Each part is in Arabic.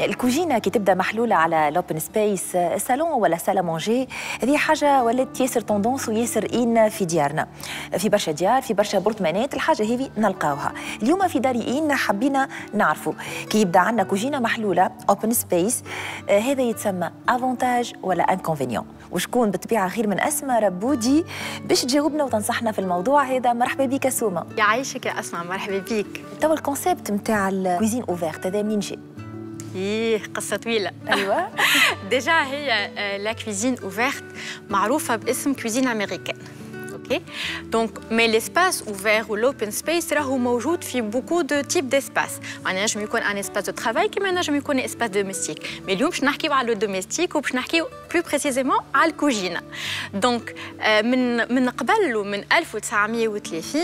الكوجينه كي تبدأ محلولة على l'open space salon ولا salle à manger هذه حاجة ولات ياسر tendance وياسر hein في ديارنا. في برشا ديار في برشا برطمانات الحاجة هذه نلقاوها. اليوم في داري إن حبينا نعرفوا كي يبدأ عندنا كوجينه محلولة open space هذا يتسمى avantage ولا inconvénient وشكون بالطبيعة خير من اسماء ربودي باش تجاوبنا وتنصحنا في الموضوع هذا. مرحبا بك سوما يعيشك يا اسماء مرحبا بك توا ال concept نتاع ال cuisine ouverte هذا منين جاي إيه قصه طويله أيوه déjà هي la cuisine ouverte معروفه باسم cuisine américaine أوكي donc mais l'espace ouvert و l'open space راهو موجود في beaucoup de types d'espaces معناها نجم يكون un espace de travail كيما نجم يكون espace domestique mais اليوم باش نحكيو على le domestique وباش نحكيو plus précisément على الكوجينه donc من من قبل ومن 1930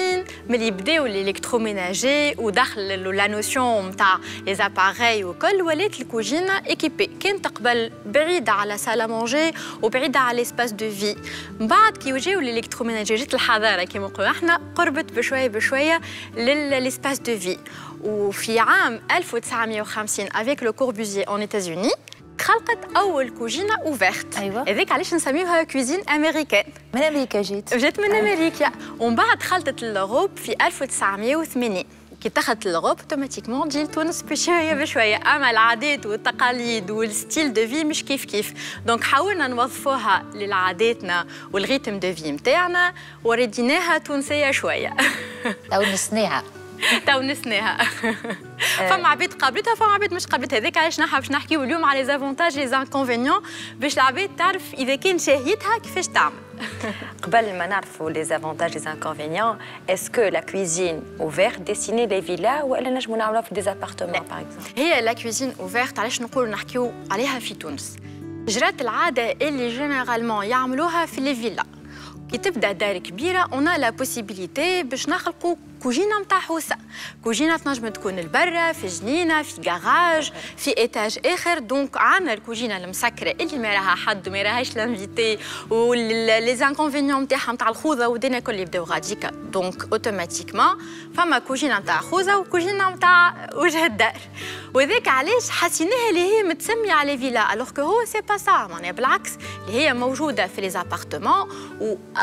ملي بداو ال électroménager ودخل la notion نتاع les appareils وكل ولات الكوجينه équipée كانت قبل بعيده على salle à manger وبعيده على l'espace de vie من بعد كي وجاو ال électroménager جات الحضاره كما نقولوا إحنا قربت بشويه بشويه لل espace de vie وفي عام 1950 avec Le Corbusier aux États-Unis خلقت اول كوجينه ouverte أيوه هذيك علاش نسميوها cuisine américaine من أمريكا جات جات من أمريكا ومن بعد خلطت l'Europe في 1980 كي دخلت l'Europe automatiquement تجي لتونس بشويه بشويه أما العادات والتقاليد وال style de vie مش كيف كيف. donc حاولنا نوظفوها للعاداتنا وال rythme de vie نتاعنا ورديناها تونسية شوية. تونسناها. تونسناها. فما عباد قابلتها فما عباد مش قابلتها. هذاك علاش نحب باش نحكيو اليوم على les avantages les inconvénients باش العباد تعرف إذا كان شهيتها كيفاش تعمل. قبل ما نعرفوا les avantages les inconvénients est-ce que la cuisine ouverte destinée les villas ولا نجموا نعملوها في des appartements par exemple هي la cuisine ouverte علاش نقولوا نحكيو عليها في تونس؟ جرات العادة اللي généralement يعملوها في les villas كي تبدأ دار كبيرة on a la possibilité باش نخلقوا كوجينة نتاع خوضة. كوجينة تنجم تكون البرة في جنينة في كاراج في étage آخر. donc عندنا الكوجينة المسكرة اللي ما راها حد وما راهاش l'invité و les inconvénients نتاعها نتاع الخوضة والدنيا كل يبداو غاديكا donc automatiquement فما كوجينة نتاع خوضة وكوجينه نتاع وجه الدار. وذاك علاش؟ حسيناها اللي هي متسمية على villa. Alors que هو c'est pas ça معناها بالعكس اللي هي موجودة في les appartements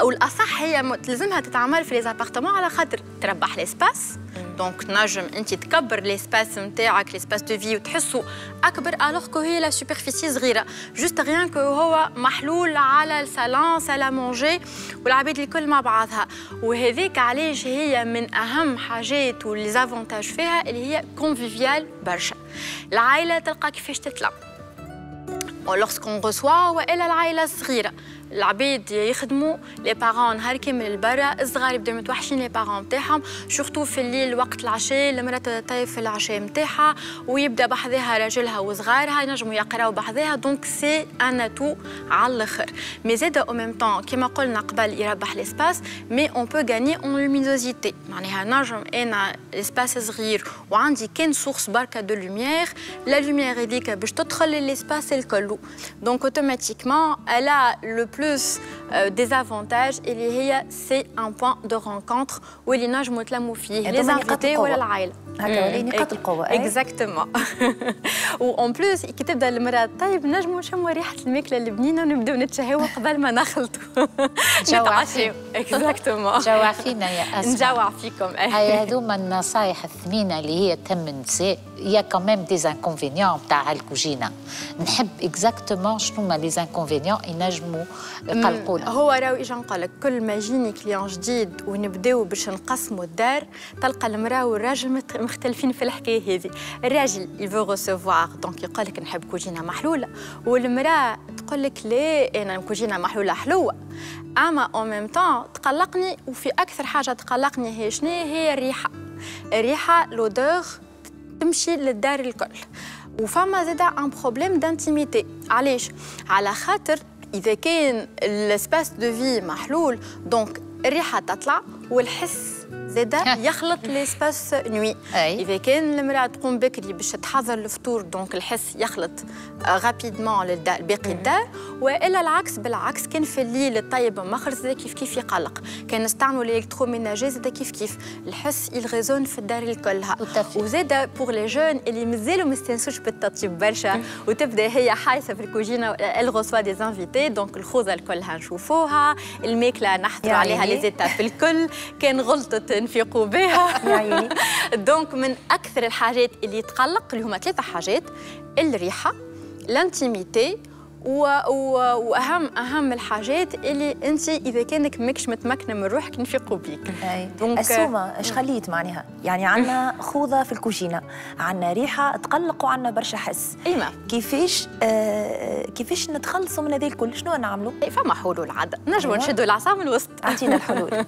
والاصح هي تلزمها تتعمل في les appartements على خاطر تربح l'espace donc تنجم انت تكبر l'espace نتاعك l'espace de vie وتحسه اكبر alors que هي la superficie صغيره juste rien que هو محلول على ال salon salle à manger والعباد الكل مع بعضها وهذيك علاش هي من اهم حاجات و les avantages فيها اللي هي convivial برشا العائله تلقى كيفاش تتلم lorsqu'on reçoit والا العائله الصغيره العباد يخدموا les parents نهار كامل البرا الصغار يبداو متوحشين les parents نتاعهم surtout في الليل وقت العشاء المرأة في العشاء نتاعها ويبدأ بحذاها راجلها وصغارها ينجموا يقراو بحذاها donc c'est un atout على الآخر مي زاد أو ميم طون كيما قلنا قبل يربح l'espace mais on peut gagner en luminosité معناها نجم أنا l'espace صغير وعندي كان source بركة de lumière la lumière هذيك باش تدخل لل espace الكل. donc automatiquement elle a le plus euh, des avantages. اللي هي c'est un point de rencontre واللي نجموا نتلموا فيه les invités ولا العائله هكا نقاط القوه exactement. En plus كي تبدأ المرأة طيب نجموا نشموا ريحة الماكله البنينه ونبدأو نتشهوا قبل ما نخلطوا نتعشوا exactement. جوع فينا يا أسماء. نجوع فيكم. هاي هذوما النصائح الثمينة اللي هي تهم النساء. il y a quand même des inconvénients تاع الكوجينة. نحب exactement شنو ما les inconvénients ينجموا يقلقوا هو راهو اجا نقول لك كل ما يجيني client جديد ونبدأو باش نقسموا الدار تلقى المرأة والراجل مختلفين في الحكاية هذه. الراجل il veut recevoir donc يقول لك نحب كوجينة محلولة. والمرأة تقول لك لا أنا كوجينة محلولة حلوة. أما au même temps تقلقني وفي أكثر حاجة تقلقني هي شنو؟ هي الريحة. الريحة l'odeur تمشي للدار الكل. وفما زادا un problème d'intimité علاش؟ على خاطر إذا كان ال espace de vie محلول donc الريحة تطلع والحس زاده يخلط l'espace nuit إذا كان المرأة تقوم بكري باش تحضر الفطور donc الحس يخلط rapidement باقي الدار وإلا العكس بالعكس كان في الليل الطيب مخرج زاد كيف كيف يقلق. كان نستعملوا ال électroménager زاد كيف كيف. الحس يريزوني في الدار الكلها. وزاد pour les jeunes اللي مازالوا ما استانسوش بالتطيب برشا. وتبدا هي حايسه في الكوجينة elle reçoit des invités donc الخوضة الكلها نشوفوها. الماكلة نحضروا عليها les étapes الكل. كان غلطت نفيقوا بها. donc من أكثر الحاجات اللي تقلق اللي هما ثلاثة حاجات. الريحة ال intimité و... و... وأهم أهم الحاجات اللي أنت إذا كانك ماكش متمكنة من روحك نفيقوا بيك. donc السومة إيش خليت معناها؟ يعني عندنا خوذة في الكوجينة. عندنا ريحة تقلق وعندنا برشا حس. إيما. كيفاش آه كيفاش نتخلصوا من هذا الكل؟ شنو نعملوا؟ فما حلول عاده نجموا أيوة. نشدوا العصا من الوسط أعطينا الحلول.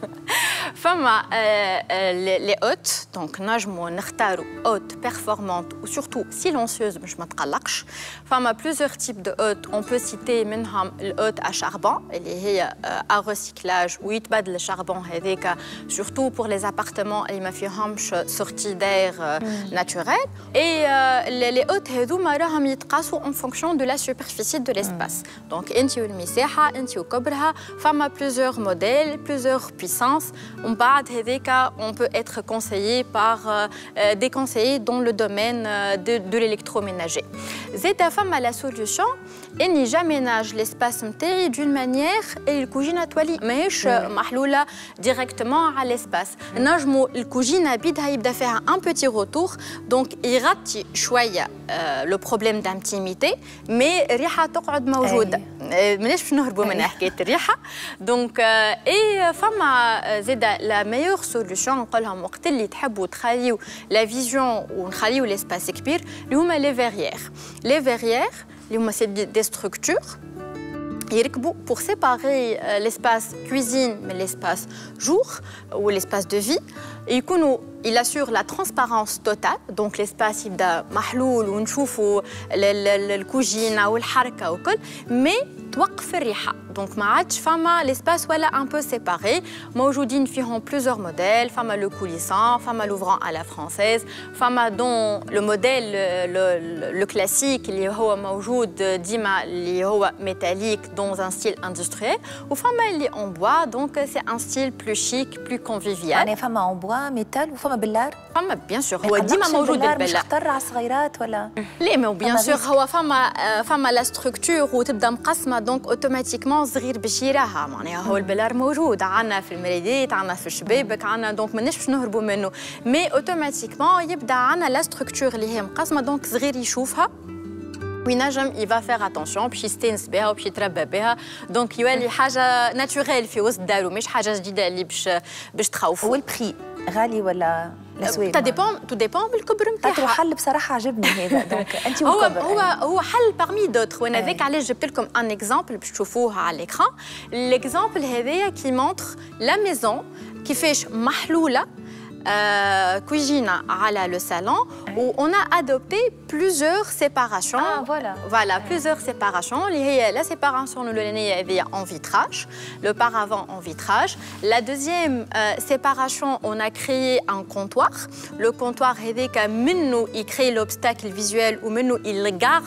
فما آه لي اوت دونك نجموا نختاروا اوت بيرفورمانت وسورتو سيلونسيوز باش ما تقلقش فما بلوزيور تيب دو اوت on peut citer منهم الأوت à charbon اللي هي à recyclage ويتبدل الشاربون هذاك surtout pour les appartements اللي ما فيهمش sortie d'air naturel et les اوت هذوما راهم يتقاسوا en fonction de la superficie de l'espace donc انت والمساحة انت وكبرها فما plusieurs modèles plusieurs puissances ومن بعد هذاك on peut être conseillé par euh, euh, des conseillers dans le domaine euh, de, l'électroménager. زادة فما la solution اني j'aménage l'espace نتاعي d'une manière اللي الكوجينه تولي ماهيش محلوله directement على l'espace نجموا الكوجينه بيدها يبدا فيها un petit retour donc يغطي شوية le problème d'intimité mais الريحه تقعد موجوده ماناش باش نهربوا من حكايه الريحه donc اي فما زيد la meilleure solution نقولهم وقت اللي تحبوا تخليو la vision ونخليو l'espace كبير اللي هما les verrières les verrières اللي هما c'est des structures يركبوا pour séparer euh, l'espace cuisine mais l'espace jour ou l'espace de vie il assure la transparence totale donc l'espace يبدا محلول ونشوفوا الكوجينه والحركه وكل mais توقف الريحه donc ما عادش فما l'espace ولا un peu séparé موجودين فيهم plusieurs modèles فما le coulissant فما l'ouvrant à la française فما dans le modèle le classique اللي هو موجود ديما اللي هو métallique dans un style industriel وفما اللي en bois donc c'est un style plus chic plus convivial يعني فما en bois métal وفما بلار؟ فما bien sûr هو ديما موجود البلار مش خطر على الصغيرات ولا؟ لا mais bien sûr هو فما فما la structure وتبدا مقسمة donc automatiquement صغير باش يراها. معناها هو البلار موجود. عندنا في المرايات عندنا في الشبابك عندنا donc ماناش باش نهربوا منه. mais automatiquement يبدا عندنا la structure اللي هي مقسمة donc صغير يشوفها. وينجم il va faire attention باش يستانس بها وباش يتربى بها. donc يولي حاجة naturelle في وسط دارو مش حاجة جديدة اللي باش باش تخوفوا والبخي غالي ولا الاسواق ça dépend tout dépend بالكبر نتاعها حل بصراحة عجبني هذا donc أنت هو هو هو حل parmi d'autres وأنا ذاك علاش جبت لكم un exemple باش تشوفوها على ال écran ال exemple هذايا qui montre la maison كيفاش محلوله cuisine à le salon où on a adopté plusieurs séparations. Ah, voilà. Voilà, plusieurs séparations. La séparation, nous le en vitrage, le paravent en vitrage. La deuxième euh, séparation, on a créé un comptoir. Le comptoir, il crée l'obstacle visuel ou il garde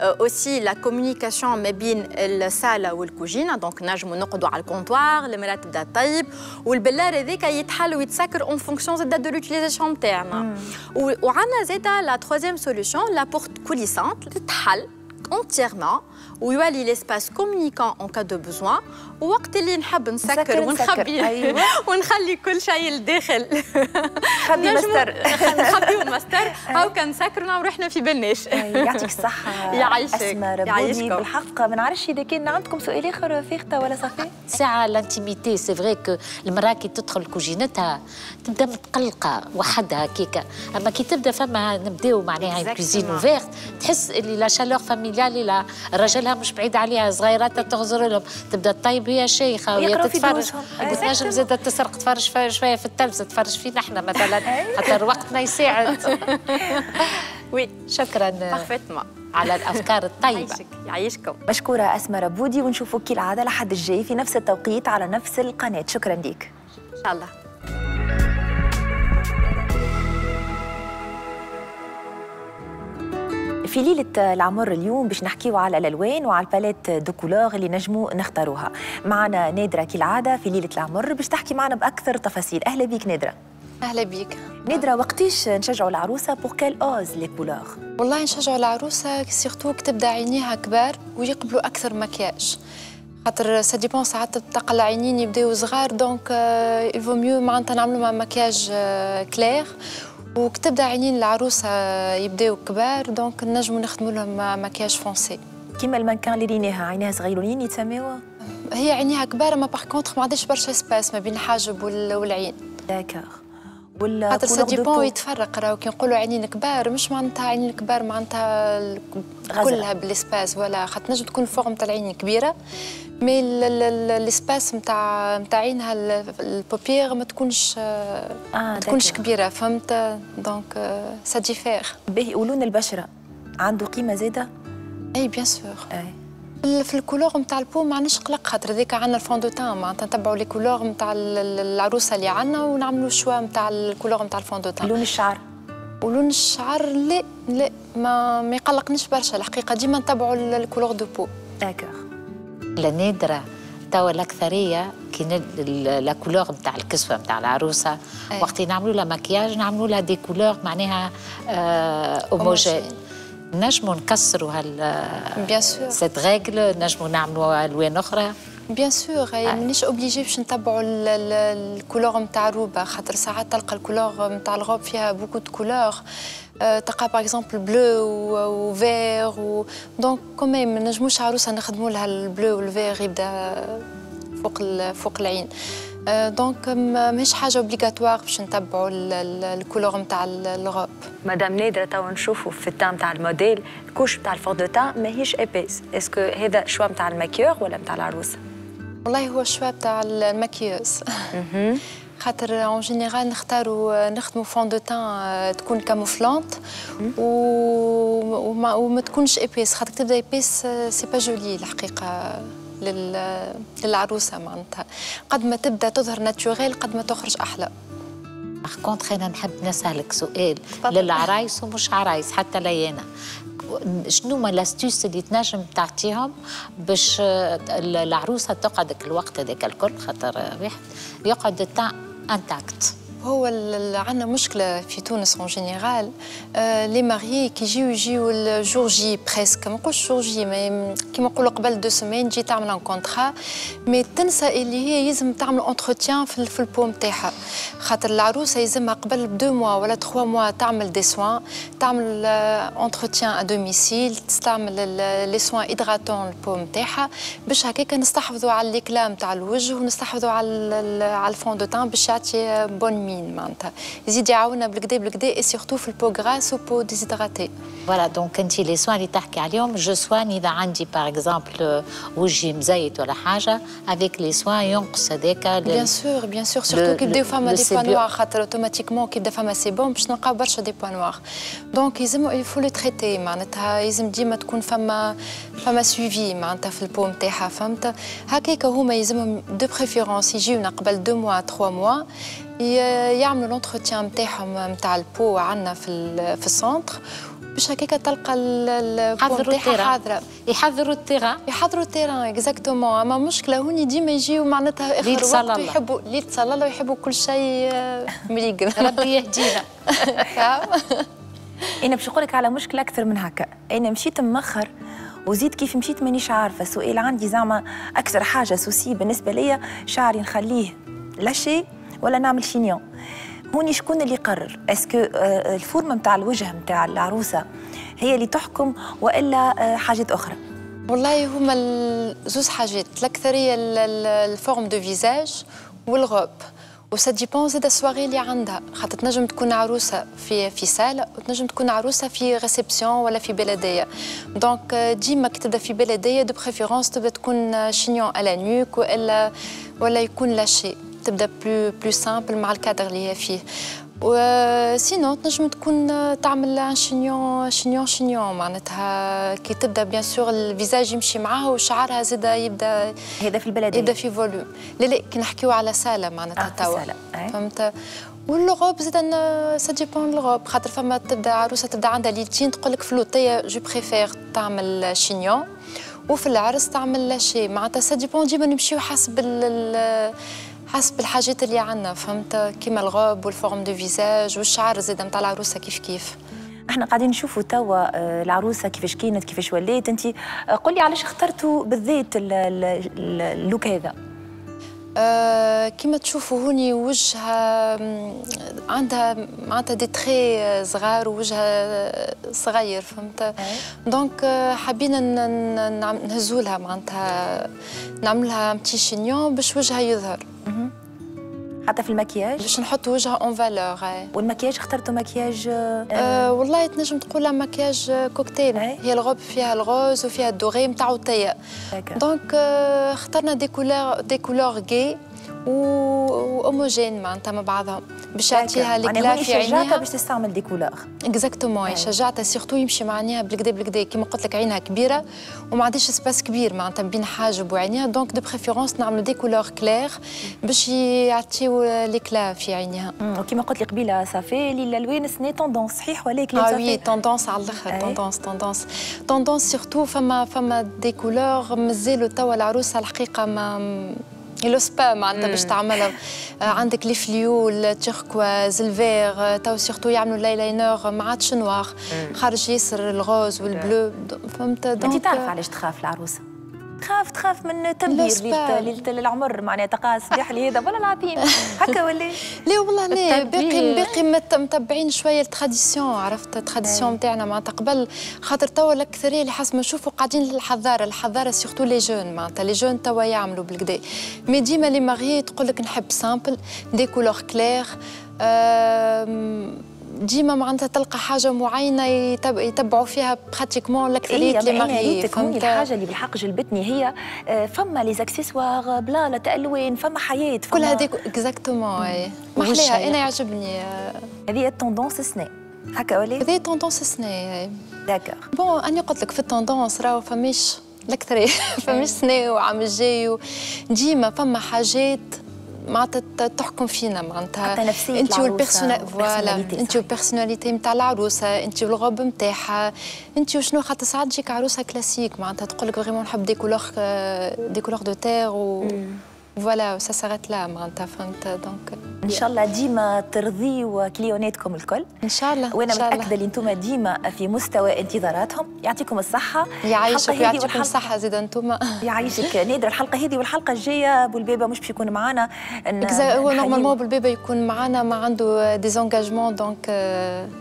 aussi la communication ما بين الصاله والكوجينه donc نجموا نقعدوا على ال comptoir المراه تبدا طيب والبلار هذاك يتحل ويتسكر en fonction زاد de l'utilisation تاعنا وعندنا زاد la troisième solution la porte coulissante تتحل entièrement ويولي l'espace communicant en cas de besoin ووقت اللي نحب نسكر ونخبي. أيوة. ونخلي كل شيء لداخل. خبي مستر نخبي المستر هاو كان نسكر ورحنا في بالناش يعطيك الصحة. يعيشك بودي بالحق. ما نعرفش إذا كان عندكم سؤال آخر فيخته ولا صافي ساعة l'intimité. c'est vrai que المرأة كي تدخل كوجينتها تبدأ متقلقة وحدها كيكا أما كي تبدأ فما نبدأو معناها cuisine ouverte تحس اللي la chaleur familiale اللي راجلها مش بعيد عليها صغيرات تغزر لهم. تبدأ طيب هي شيخة وهي تتفرج. وتنجم زاد تسرق تفرج شوية في التلفزة تفرج فينا إحنا مثلا. حتى وقتنا يساعد. oui. شكرا parfaitement على الأفكار الطيبة. يعيشكم. مشكوره أسماء ربودي ونشوفك كالعادة لحد الجاي في نفس التوقيت على نفس القناة. شكرا لك إن شاء الله. في ليلة العمر اليوم باش نحكيو على الألوان وعلى ال palette de couleurs اللي نجمو نختاروها. معنا نادرة كالعادة في ليلة العمر باش تحكي معنا بأكثر تفاصيل. أهلا بك نادرة. أهلا بيك. نادرة وقتيش نشجعوا العروسة pour qu'elle ose les couleurs والله نشجعوا العروسة surtout تبدا عينيها كبار ويقبلوا أكثر مكياج. خاطر ça dépend ساعات تلقى عينين يبداو صغار donc il vaut mieux معناتها نعملوا مع مكياج clair وكتبدا عينين العروسه يبداو كبار donc نجموا نخدموا لهم مكياج foncé. كيما المانكان اللي ريناها عينيها صغيرونين يتسميوها هي عينيها كبار mais par contre ما عندهاش برشا espace ما بين الحاجب وال- والعين. d'accord ولا خاطر ça dépend. يتفرق راهو كي نقولوا عينين كبار مش معناتها عينين كبار معناتها. كلها بال espace ولا خاطر نجم تكون ال forme تاع العين كبيره mais ال- ال- ال- ال espace نتاع نتاع عينها ال- ال paupière ما تكونش آه ما تكونش. كبيره فهمت donc ça diffère باهي ولون البشرة عنده قيمة زادة؟ اي bien sûr أي. في- ال couleur نتاع ال peau ما عندناش قلق خاطر هذيك عندنا ال fond de teint معناتها نتبعوا les couleurs نتاع ال- ال- العروسة اللي عندنا ونعملوا ال choix نتاع ال couleur نتاع ال fond de teint لون الشعر؟ ولون الشعر لا لا ما ما يقلقنيش برشا الحقيقة ديما نتبعوا ال- ال couleur de peau. D'accord النادرة توا الأكثرية كي la couleur نتاع الكسوة نتاع العروسة أي. وقت نعملوا لها مكياج نعملوا لها des couleurs معناها homogènes نجموا نكسروا هال bien sûr cette règle نجموا نعملوا ألوان أخرى. bien sûr مانيش obligé باش نتبعوا ال- ال- ال couleur نتاع الروبه خاطر ساعات تلقى ال couleur نتاع الغوب فيها beaucoup de couleurs آه، تلقى par exemple bleu و vert و donc quand même ما نجموش عروسة نخدموا لها ال bleu وال vert يبدأ فوق فوق العين. آه، donc ما- ماهيش حاجة obligatoire باش نتبعوا ال- ال- ال couleur نتاع ال- الغوب مدام نادرة توا نشوفوا في التام تاع الموديل ال couche تاع ال fond de teint ماهيش épaisse est-ce que هذا choix نتاع ال maquilleur ولا نتاع العروسه والله هو ال choix تاع ال maquilleuse خاطر en général نختاروا نخدموا fond de teint تكون camouflante و... وما, وما تكونش épaisse خاطر تبدا épaisse c'est pas joli الحقيقة. للعروسة معناتها. قد ما تبدأ تظهر naturel قد ما تخرج أحلى. par contre أنا نحب نسألك سؤال. للعرايس ومش عرايس حتى ليانا شنو ما l'astuce اللي تنجم تعطيهم باش العروسة تقعد الوقت هذاك الكل خاطر واحد يقعد التاع intact هو عندنا مشكلة في تونس en général les mariées كي يجيو يجيو ال jour J presque ما نقولش jour J كيما نقولوا قبل deux semaines تجي تعمل un contrat mais تنسى اللي هي يلزم تعمل entretien في, في ال peau نتاعها. خاطر العروسة يلزمها قبل ب deux mois ولا trois mois تعمل des soins تعمل entretien à domicile تستعمل les soins hydratants ال peau نتاعها. باش هكاك نستحفظوا على l'éclat نتاع الوجه ونستحفظوا على على ال fond de teint باش يعطي bonne mine معناتها يزيد يعاوننا بالكدا بالكدا surtout في ال peau grasse و peau déshydratée voilà donc انت les soins اللي تحكي عليهم je soigne اذا عندي par exemple وجهي مزيت ولا حاجة avec les soins ينقص هذاك بيان سور بيان سور سورتو كي يبداو فما des points sébio- noirs خاطر automatiquement كي يبدا فما sébum باش نلقاو برشا des points noirs donc يلزم il faut le traiter معناتها يلزم ديما تكون فما فما suivi معناتها في ال peau نتاعها فهمت هكاك هما يلزمهم de préférence يجيونا قبل deux mois trois mois يعملوا l'entretien نتاعهم نتاع ال peau عندنا في في ال centre باش هكاك تلقى ال- ال peau ال terrain. حاضرة. يحضروا التيران. يحضروا ال terrain exactement أما مشكلة هوني ديما يجيو معناتها آخر صلاة وقت. ويحبوا ليله صلاة الله ويحبوا كل شيء آه، مليقل ربي يهدينا. أنا باش نقولك على مشكلة أكثر من هكا. أنا مشيت مأخر وزيد كيف مشيت مانيش عارفة. سؤال عندي زعما أكثر حاجة souci بالنسبة ليا شعري نخليه lâché ولا نعمل شينيون هوني شكون اللي يقرر؟ est-ce que آه، ال forme نتاع الوجه نتاع العروسة هي اللي تحكم وإلا آه، حاجات أخرى؟ والله هما زوز حاجات. الأكثرية ال- ال- ال forme de visage وال robe. و ça dépend زاد السواغي اللي عندها. خاطر تنجم تكون عروسة في في salle وتنجم تكون عروسة في réception ولا في بلدية. donc آه، ديما كي تبدا في بلدية de préférence تبدا تكون شينيون على nuque ولا ولا يكون lâché تبدا plus plus simple مع الكادر اللي هي فيه. و sinon تنجم تكون تعمل un chignon chignon chignon معناتها. كي تبدا bien sûr ال visage يمشي معاها وشعرها زاد يبدا هذا في البلديه يبدا في volume لا لا كي نحكيو على salle معناتها آه، توا. فهمت؟ والغوب زيد ça dépend ال robe خاطر فما تبدا عروسة تبدا عندها ليلتين تقول لك اللوطيه je préfère تعمل شينيون. وفي العرس تعمل lâché معناتها ça dépend ديما نمشيو حسب حسب الحاجات اللي عندنا فهمت؟ كيما ال robe وال forme de visage والشعر زيد نتاع العروسة كيف كيف. إحنا قاعدين نشوفوا توا آه، العروسة كيفاش كانت كيفاش ولات انت قولي لي علاش اخترتوا بالذات ال look هذا؟ كما تشوفوا هوني وجهها عندها معناتها دي تخي صغار ووجهها صغير فهمت؟ donc آه، حبينا نهزوا لها معناتها نعملها moitié chignon باش وجهها يظهر. حتى في المكياج؟ باش نحط وجهها en valeur والمكياج اخترتوا مكياج آه, آه والله تنجم تقول مكياج كوكتيل هي الغوب فيها ال rose وفيها ال doré نتاع التيا donc آه اخترنا des couleurs des couleurs gaies و homogènes معناتها مع بعضهم. باش يعطيها l'éclat في عينيها. باش تستعمل des couleurs. exactement شجعتها surtout يمشي معناها بالكدا بالكدا. كيما قلت لك عينها كبيرة وما عندهاش espace كبير معناتها بين حاجب وعينيها. donc de préférence نعملوا des couleurs claires باش يعطيو l'éclat في عينيها. وكيما قلت لي قبيلة صافي الالوان c'est tendance صحيح ولكن آه oui tendance على الآخر tendance tendance توندونس سيرتو فما فما دي كولور مازالوا توا العروسة الحقيقة ما سبا معناتها باش تعملها عندك لي فليول تيركواز الفير تو سيرتو يعملوا لاينر ما عادش نوار خارج ياسر الغوز والبلو فهمت دونك انت تعرف علاش تخاف العروسه تخاف تخاف من تنبير ليله العمر. معناها تقاس لي هذا ولا العظيم هكا ولا؟ لا والله لا. باقي باقي متبعين شوية ال traditions عرفت؟ ال traditions نتاعنا معناتها قبل. خاطر توا الأكثرية اللي حسب ما نشوفوا قاعدين للحضارة الحضارة surtout les jeunes معناتها. les jeunes توا يعملوا بالكدا mais ديما les mariées تقول لك نحب simple des couleurs claires ديما معناتها تلقى حاجة معينة يتبعوا فيها pratiquement الاكثريه اللي مغيب هوني الحاجة اللي بالحق جلبتني هي آه، فما les accessoires بلا الوان فما حياة كل هذيك exactement محلاها أنا يعجبني آه. هذه ال tendance سنة هكا ولا؟ هذه tendance سنة d'accord bon أنا قلت لك في ال tendance راهو فماش الاكثريه فماش سنة وعام الجاي ديما فما حاجات معناتها تحكم فينا معناتها. انت وال personnel voilà. انت وال personnalité نتاع العروسة انت والغوب نتاعها انت وشنو خاطر ساعات تجيك عروسة كلاسيك؟ معناتها تقول لك vraiment نحب des couleurs des couleurs de terre et voilà ça s'arrête là معناتها فهمت donc ان شاء الله ديما ترضيوا client اتكم الكل ان شاء الله وأنا متاكده اللي أنتم ديما في مستوى انتظاراتهم يعطيكم الصحه يعيشك ويعطيكم الصحه زيد أنتم يعيشك نادر الحلقة هذه والحلقة الجايه بولبيبه مش باش يكون معنا هو normalement بولبيبه يكون معنا ما عنده des engagements donc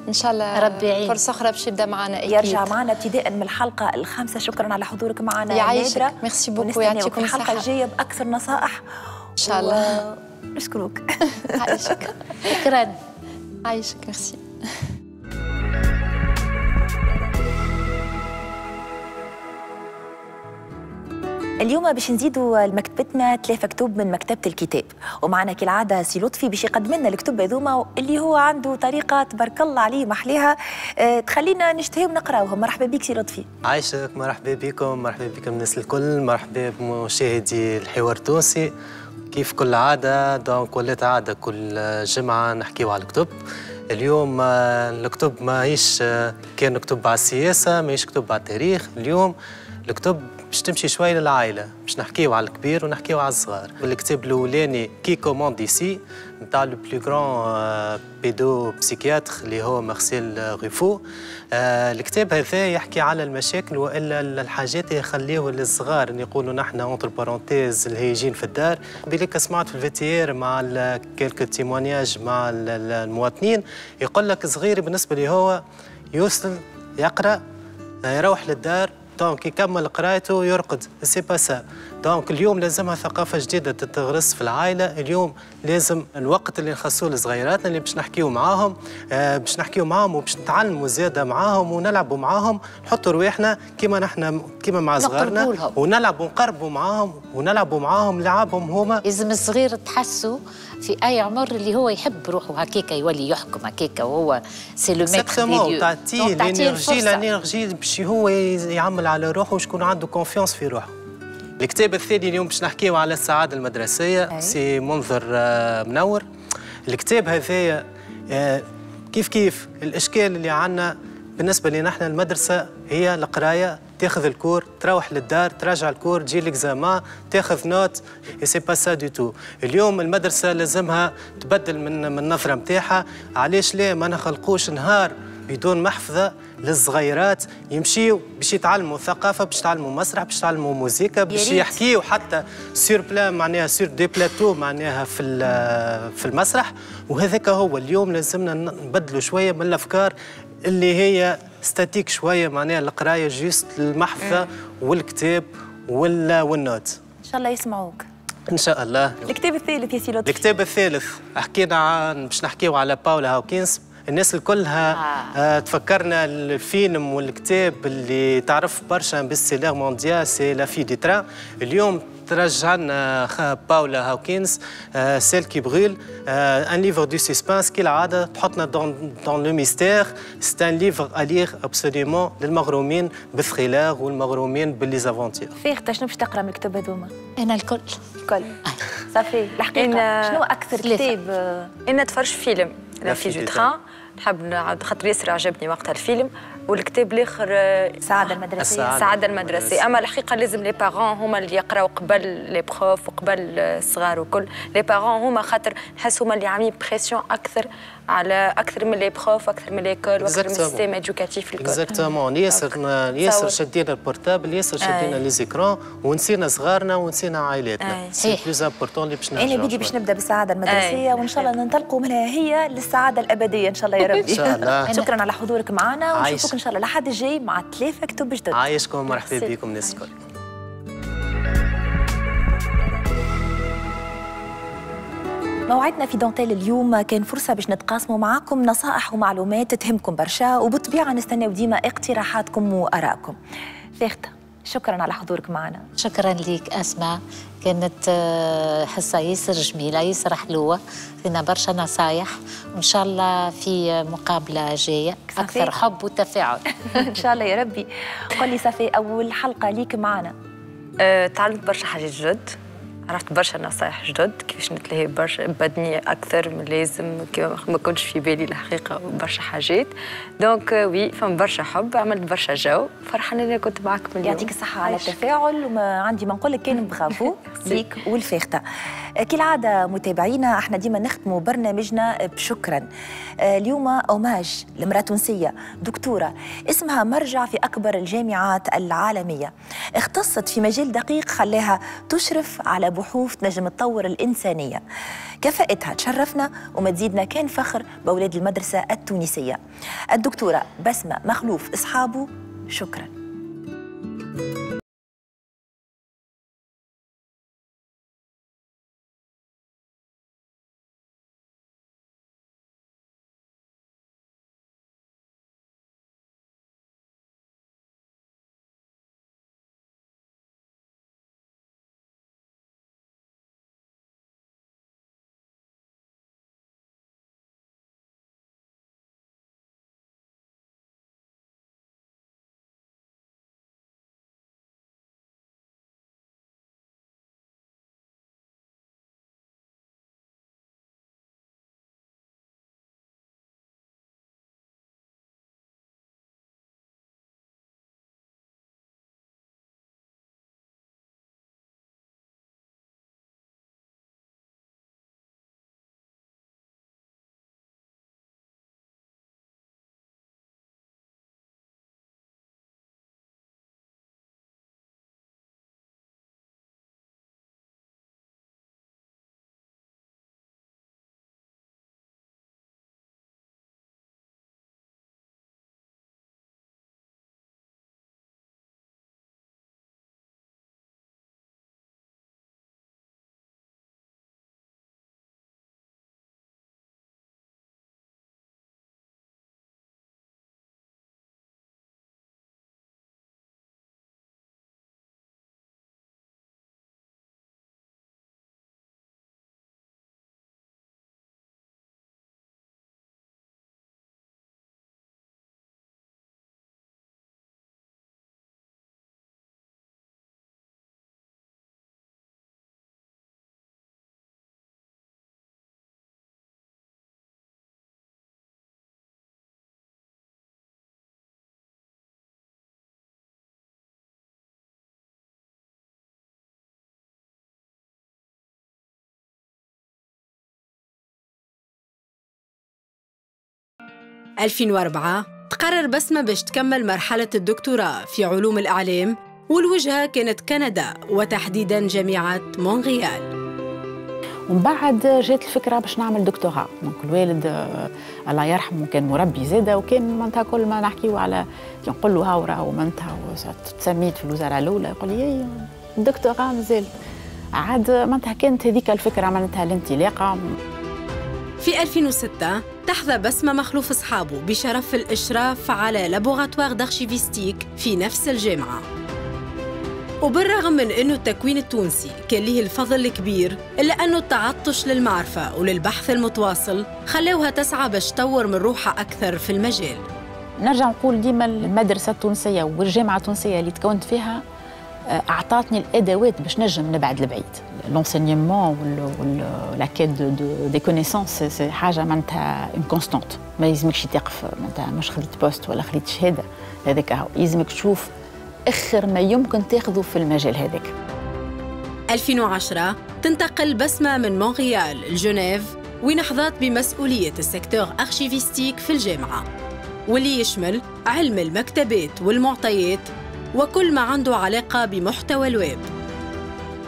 ان شاء الله ربي يعين فرصه أخرى باش يبدا معنا أكيد يرجع معنا ابتداء من الحلقة الخامسه شكرا على حضورك معنا يعيشك merci beaucoup يعطيكم الصحه الحلقة الجايه باكثر نصائح إن شاء الله. نشكرك عايشك. شكرا. عايشك. ميرسي. اليوم باش نزيدوا لمكتبتنا ثلاثة كتب من مكتبة الكتاب. ومعنا كالعادة سي لطفي باش يقدم لنا الكتب هذوما اللي هو عنده طريقة تبارك الله عليه محليها أه تخلينا نشتهي ونقراوهم مرحبا بك سي لطفي. عايشك مرحبا بكم مرحبا بكم الناس الكل مرحبا بمشاهدي الحوار التونسي. كيف كل عادة donc ولات عادة كل جمعة نحكيو على الكتب. اليوم آه، الكتب ماهيش آه، كان كتب على السياسة ماهيش كتب على التاريخ. اليوم الكتب باش تمشي شوي للعائلة باش نحكيو على الكبير ونحكيو على الصغار. الكتاب الأولاني qui commande ici نتاع le plus grand pédopsychiatre اللي هو مارسيل روفو آه الكتاب هذا يحكي على المشاكل وإلا الحاجات اللي يخليوه للصغار. اللي يقولوا نحن entre parenthèses الهيجين في الدار. بليك سمعت في الفيتيير مع quelques témoignages مع المواطنين يقول لك صغير بالنسبة لي هو يوصل يقرأ يروح للدار donc يكمل قرايته ويرقد c'est pas ça donc اليوم لازمها ثقافة جديدة تتغرس في العائلة. اليوم لازم الوقت اللي نخصوه لصغيراتنا اللي باش نحكيو معاهم آه باش نحكيو معاهم وباش نتعلموا زيادة معاهم ونلعبوا معاهم. نحطوا رواحنا كيما نحن كيما مع صغارنا ونلعبوا ونقربوا معاهم ونلعبوا معاهم لعابهم هما. لازم الصغير تحسوا في أي عمر اللي هو يحب روحه. هكاكا يولي يحكم هكاكا وهو c'est le maître تعطيه ال énergie ال énergie باش هو يعمل على روحه وشكون عنده confiance في روحه. الكتاب الثاني اليوم باش نحكيو على السعادة المدرسية سي منظر آه، منور. الكتاب هذايا آه، كيف كيف الأشكال اللي عندنا بالنسبة لنا إحنا المدرسة هي القراية تاخذ ال cours تروح للدار تراجع ال cours تجي l'examen تاخذ note c'est pas ça du tout اليوم المدرسة لازمها تبدل من من النظرة نتاعها علاش لا ما نخلقوش نهار بدون محفظة؟ للصغيرات يمشيو باش يتعلموا ثقافة باش يتعلموا مسرح باش يتعلموا موسيقى باش يحكيوا حتى sur plan معناها sur des plateaux معناها في في المسرح. وهذاك هو اليوم لازمنا نبدلوا شوية من الأفكار اللي هي statique شوية معناها القراية juste المحفظة والكتاب وال note إن شاء الله يسمعوك. إن شاء الله. الكتاب الثالث يا سي لطفي الكتاب الثالث حكينا عن باش نحكيو على باولا هاوكينز الناس الكلها آه. آه تفكرنا الفيلم والكتاب اللي تعرف برشا best-seller mondial c'est La fille du train اليوم ترجعنا باولا هاوكينز Celle qui brûle un livre de suspense كالعاده تحطنا dans dans le mystère c'est un livre à lire absolument للمغرومين بال thriller والمغرومين بال les aventures. فيغ شنو باش تقرأ من الكتب هذوما؟ أنا الكل. الكل. صافي الحقيقة شنو أكثر كتاب أنا تفرج فيلم La fille du train نحب خاطر ياسر عجبني وقتها الفيلم. والكتاب الآخر السعادة المدرسية. السعادة المدرسية. أما الحقيقة لازم les parents هما اللي يقراو قبل les profs وقبل الصغار وكل. les parents هما خاطر نحس هما اللي عاملين pression أكثر على أكثر من les profs أكثر من l'école وأكثر من ال système éducatif الكل. exactement ياسر ياسر شدينا ال portable ياسر شدينا les écrans ونسينا صغارنا ونسينا عائلاتنا. c'est plus important اللي باش نرجعوا أنا بدي باش نبدأ بالسعادة المدرسية وإن شاء الله ننطلقوا منها هي للسعادة الأبدية إن شاء الله يا ربي. إن شاء الله. شكرا على حضورك معنا ونشوفك إن شاء الله. لحد الجاي مع ثلاثة كتب جدد. عايشكم مرحبا بكم ناس الكل. موعدنا في دونتيل اليوم. كان فرصة باش نتقاسموا معاكم نصائح ومعلومات تهمكم برشا وبالطبيعة نستناو ديما اقتراحاتكم وآرائكم. فيختا شكرا على حضورك معنا. شكرا لك أسماء. كانت حصة ياسر جميلة. ياسر حلوة. فينا برشا نصايح. وإن شاء الله في مقابلة جاية. أكثر حب وتفاعل. إن شاء الله يا ربي. قل لي صافي أول حلقة ليك معنا. أه، تعلمت برشا حاجات جد. عرفت برشا نصايح جدد كيفاش نتلهي برشا بدني أكثر من لازم ما كنتش في بالي الحقيقة برشا حاجات. donc oui فما برشا حب عملت برشا جو فرحانة إني كنت معكم اليوم. يعطيك الصحة على التفاعل وما عندي ما نقول لك كان برافو ليك والفاخته كالعادة متابعينا إحنا ديما نختموا برنامجنا بشكرا. اليوم hommage لمرأة تونسية دكتورة اسمها مرجع في أكبر الجامعات العالمية. اختصت في مجال دقيق خلاها تشرف على بحوث نجم تطور الإنسانية. كفاءتها تشرفنا وما تزيدنا كان فخر بأولاد المدرسة التونسية. الدكتورة بسمة مخلوف إصحابه شكراً. 2004 تقرر بسمة باش تكمل مرحلة الدكتوراه في علوم الإعلام والوجهة كانت كندا وتحديدا جامعة مونغيال ومن بعد جات الفكرة باش نعمل دكتوراه. دونك الوالد آه، الله يرحمه كان مربي زادة وكان معناتها كل ما نحكيو على نقول له هاو راهو معناتها تسميت في الوزارة الأولى يقول لي الدكتوراه مازال. عاد معناتها كانت هذيك الفكرة معناتها الانطلاقة. في 2006 تحظى بسمة مخلوف أصحابه بشرف الإشراف على لابوغاتوار دارشيفيستيك في نفس الجامعة. وبالرغم من أنه التكوين التونسي كان له الفضل الكبير إلا أنه التعطش للمعرفة وللبحث المتواصل خلوها تسعى باش تطور من روحها أكثر في المجال. نرجع نقول ديما المدرسة التونسية والجامعة التونسية اللي تكونت فيها آه، أعطتني الأدوات باش نجم نبعد البعيد. لونسينيمون ولا كيد دي كونيسونس سي حاجة معناتها اون كونستونت ما يلزمكش تقف معناتها مش خذيت بوست ولا خذيت شهادة. هذاك هو يلزمك تشوف آخر ما يمكن تاخذه في المجال هذاك. 2010 تنتقل بسمة من مونريال لجنيف وين حظات بمسؤولية السيكتور أرشيفيستيك في الجامعة. واللي يشمل علم المكتبات والمعطيات وكل ما عنده علاقة بمحتوى الويب.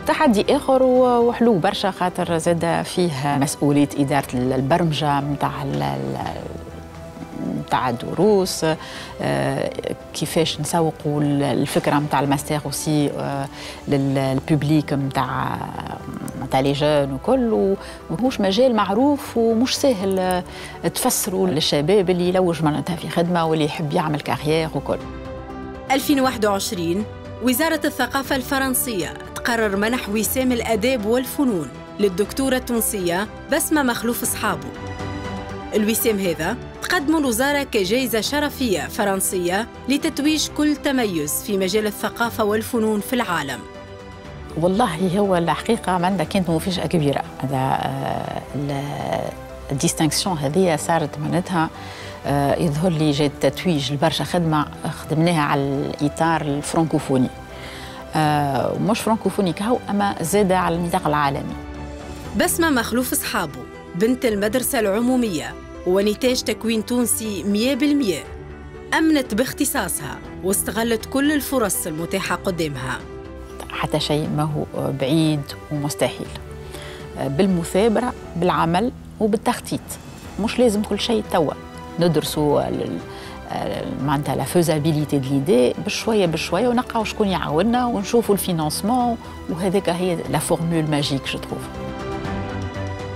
تحدي آخر وحلو برشا خاطر زاد فيه مسؤولية إدارة البرمجة نتاع نتاع الدروس آه، كيفاش نسوقوا الفكرة نتاع الماستر اوسي آه، للبوبليك نتاع نتاع لي جون وكل ومش مجال معروف ومش آه، تفسروا للشباب اللي يلوج معناتها في خدمة واللي يحب يعمل كارير وكل. 2021 وزارة الثقافة الفرنسية تقرر منح وسام الآداب والفنون للدكتورة التونسية بسمة مخلوف أصحابه. الوسام هذا تقدم الوزارة كجائزة شرفية فرنسية لتتويج كل تميز في مجال الثقافة والفنون في العالم. والله هو الحقيقة عندنا كانت مفاجأة كبيرة. هذا الديستنكسيون هذه صارت معناتها آه، يظهر لي جات تتويج لبرشا خدمة خدمناها على الإطار الفرنكوفوني. آه، مش فرنكوفوني كهو أما زاد على النطاق العالمي. بسمة مخلوف أصحابه بنت المدرسة العمومية ونتاج تكوين تونسي 100% أمنت باختصاصها واستغلت كل الفرص المتاحة قدامها. حتى شيء ما هو بعيد ومستحيل. آه، بالمثابرة بالعمل وبالتخطيط. مش لازم كل شيء توا. ندرسوا معناتها لا فوزابيليتي دو ليدي بشوية بشوية ونلقاو شكون يعاوننا ونشوفوا الفينانسمون وهذاك هي لا فورمول ماجيك جو تروف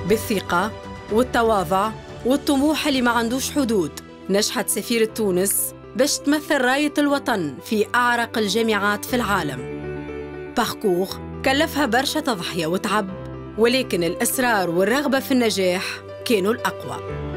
بالثقة والتواضع والطموح اللي ما عندوش حدود. نجحت سفيرة تونس باش تمثل راية الوطن في أعرق الجامعات في العالم. باركور كلفها برشا تضحية وتعب ولكن الإصرار والرغبة في النجاح كانوا الأقوى.